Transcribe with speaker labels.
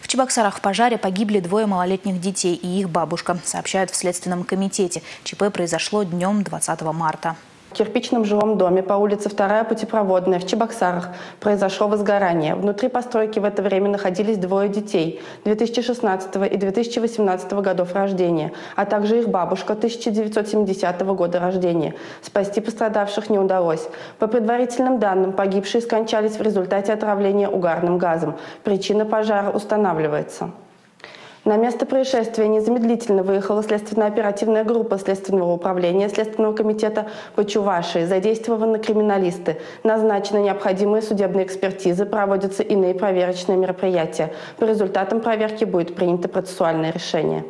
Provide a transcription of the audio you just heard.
Speaker 1: В Чебоксарах в пожаре погибли двое малолетних детей и их бабушка, сообщают в Следственном комитете. ЧП произошло днем 20 марта.
Speaker 2: Кирпичном жилом доме по улице Вторая путепроводная в Чебоксарах произошло возгорание. Внутри постройки в это время находились двое детей 2016 и 2018 годов рождения, а также их бабушка 1970 года рождения. Спасти пострадавших не удалось. По предварительным данным, погибшие скончались в результате отравления угарным газом. Причина пожара устанавливается. На место происшествия незамедлительно выехала следственно-оперативная группа Следственного управления Следственного комитета по Чувашии. Задействованы криминалисты. Назначены необходимые судебные экспертизы, проводятся иные проверочные мероприятия. По результатам проверки будет принято процессуальное решение.